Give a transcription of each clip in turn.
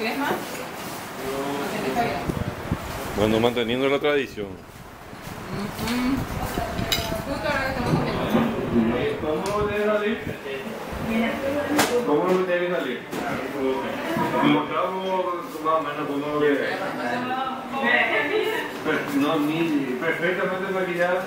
¿Quieres más? Está bien. Bueno, manteniendo la tradición. ¿Cómo debe salir? ¿Cómo no debe salir? Mostramos más o menos cómo lo que No, ni perfectamente maquillada.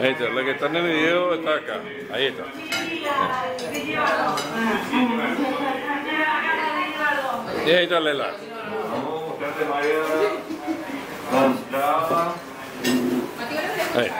Ahí está, la que está en el video está acá. Ahí está. Y ahí está Lela. Ahí.